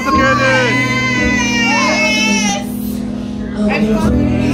Count together. Yes.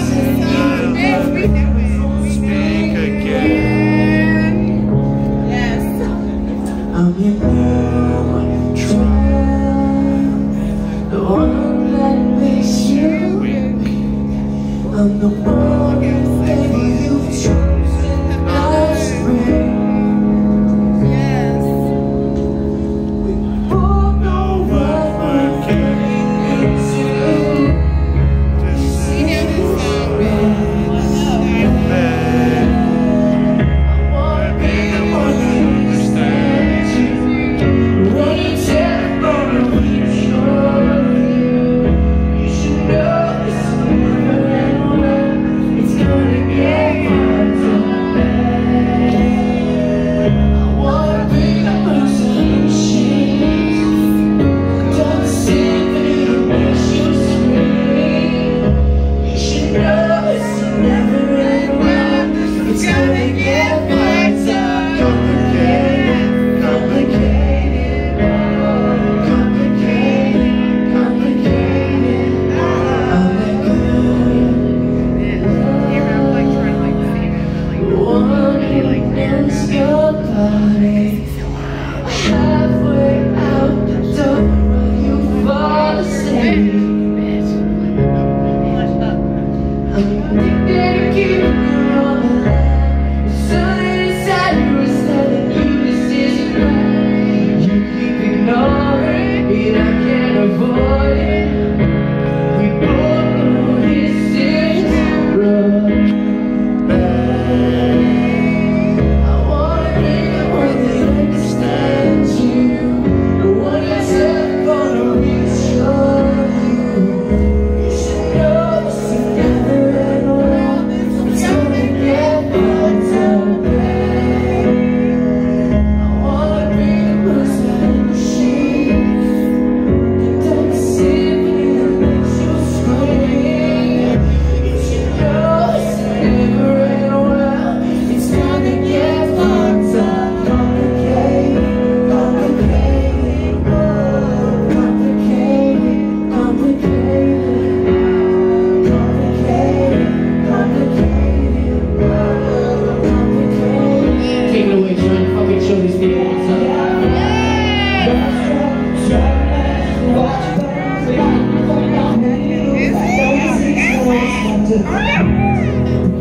Follow me,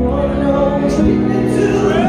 follow to